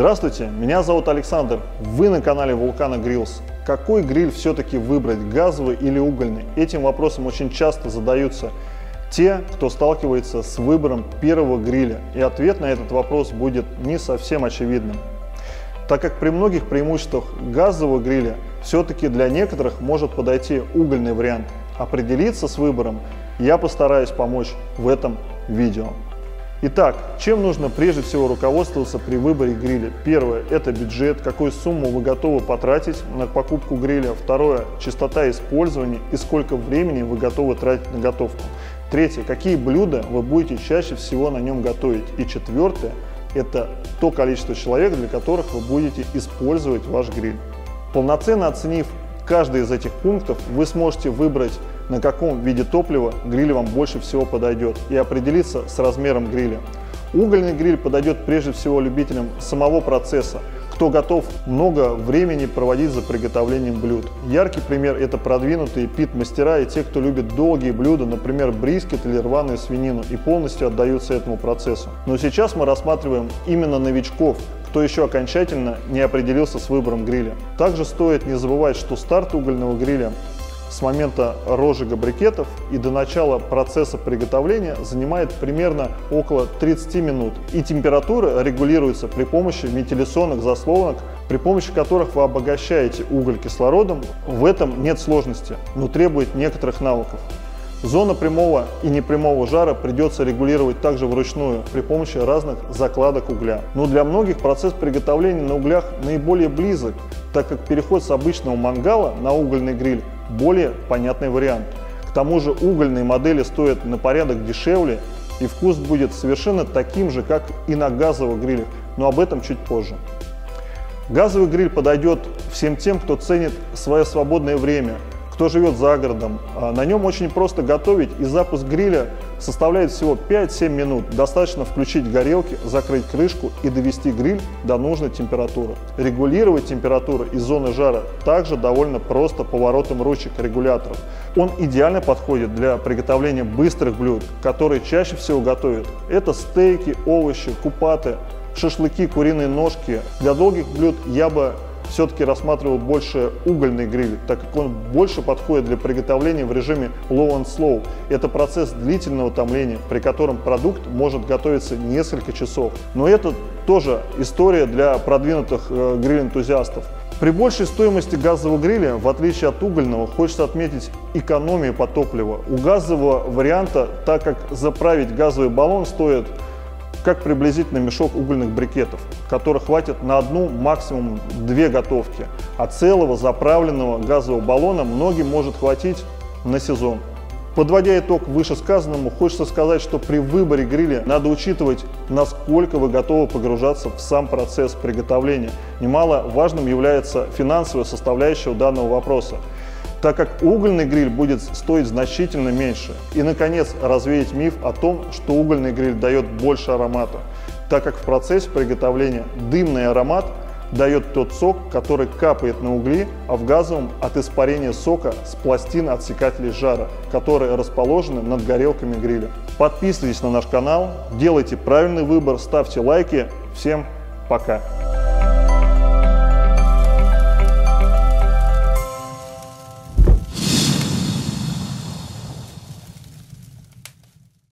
Здравствуйте, меня зовут Александр, вы на канале Вулкана Гриллс. Какой гриль все-таки выбрать, газовый или угольный? Этим вопросом очень часто задаются те, кто сталкивается с выбором первого гриля, и ответ на этот вопрос будет не совсем очевидным. Так как при многих преимуществах газового гриля все-таки для некоторых может подойти угольный вариант. Определиться с выбором я постараюсь помочь в этом видео. Итак, чем нужно прежде всего руководствоваться при выборе гриля? Первое – это бюджет, какую сумму вы готовы потратить на покупку гриля. Второе – частота использования и сколько времени вы готовы тратить на готовку. Третье – какие блюда вы будете чаще всего на нем готовить. И четвертое – это то количество человек, для которых вы будете использовать ваш гриль. Полноценно оценив каждый из этих пунктов, вы сможете выбрать на каком виде топлива гриль вам больше всего подойдет и определиться с размером гриля. Угольный гриль подойдет прежде всего любителям самого процесса, кто готов много времени проводить за приготовлением блюд. Яркий пример – это продвинутые пит-мастера и те, кто любит долгие блюда, например, брискет или рваную свинину, и полностью отдаются этому процессу. Но сейчас мы рассматриваем именно новичков, кто еще окончательно не определился с выбором гриля. Также стоит не забывать, что старт угольного гриля с момента розжига брикетов и до начала процесса приготовления занимает примерно около 30 минут. И температура регулируется при помощи вентиляционных заслонок, при помощи которых вы обогащаете уголь кислородом. В этом нет сложности, но требует некоторых навыков. Зона прямого и непрямого жара придется регулировать также вручную при помощи разных закладок угля. Но для многих процесс приготовления на углях наиболее близок, так как переход с обычного мангала на угольный гриль более понятный вариант. К тому же угольные модели стоят на порядок дешевле и вкус будет совершенно таким же, как и на газовых грилях, но об этом чуть позже. Газовый гриль подойдет всем тем, кто ценит свое свободное время – кто живет за городом, а, на нем очень просто готовить и запуск гриля составляет всего 5-7 минут. Достаточно включить горелки, закрыть крышку и довести гриль до нужной температуры. Регулировать температуру и зоны жара также довольно просто поворотом ручек регуляторов. Он идеально подходит для приготовления быстрых блюд, которые чаще всего готовят. Это стейки, овощи, купаты, шашлыки, куриные ножки. Для долгих блюд я бы все-таки рассматривал больше угольный гриль, так как он больше подходит для приготовления в режиме low and slow. Это процесс длительного томления, при котором продукт может готовиться несколько часов. Но это тоже история для продвинутых э, гриль-энтузиастов. При большей стоимости газового гриля, в отличие от угольного, хочется отметить экономию по топливу. У газового варианта, так как заправить газовый баллон стоит как приблизительно мешок угольных брикетов, которых хватит на одну, максимум две готовки, а целого заправленного газового баллона многим может хватить на сезон. Подводя итог вышесказанному, хочется сказать, что при выборе гриля надо учитывать, насколько вы готовы погружаться в сам процесс приготовления. Немало важным является финансовая составляющая данного вопроса так как угольный гриль будет стоить значительно меньше. И, наконец, развеять миф о том, что угольный гриль дает больше аромата, так как в процессе приготовления дымный аромат дает тот сок, который капает на угли, а в газовом от испарения сока с пластин отсекателей жара, которые расположены над горелками гриля. Подписывайтесь на наш канал, делайте правильный выбор, ставьте лайки. Всем пока!